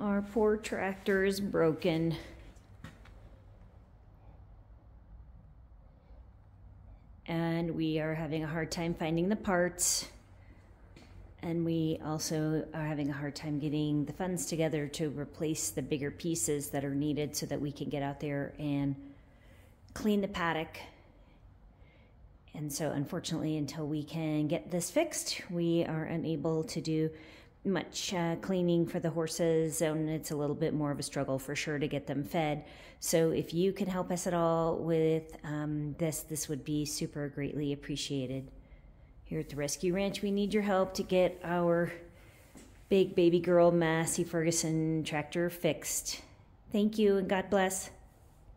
Our poor tractor is broken. And we are having a hard time finding the parts. And we also are having a hard time getting the funds together to replace the bigger pieces that are needed so that we can get out there and clean the paddock. And so, unfortunately, until we can get this fixed, we are unable to do much uh, cleaning for the horses, and it's a little bit more of a struggle for sure to get them fed. So, if you can help us at all with um, this, this would be super greatly appreciated. Here at the Rescue Ranch, we need your help to get our big baby girl Massey Ferguson tractor fixed. Thank you and God bless.